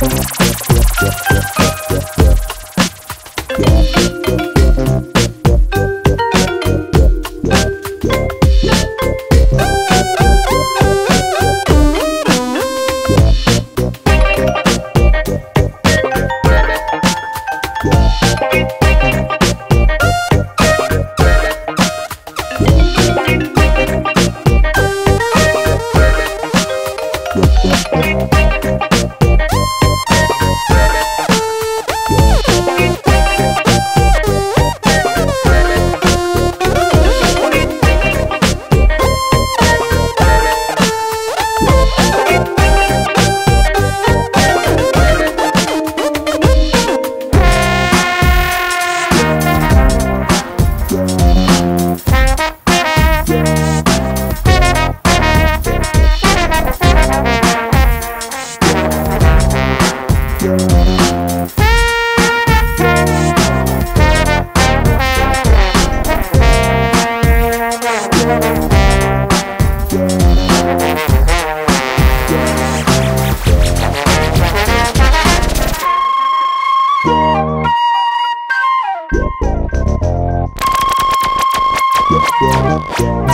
Música Bye.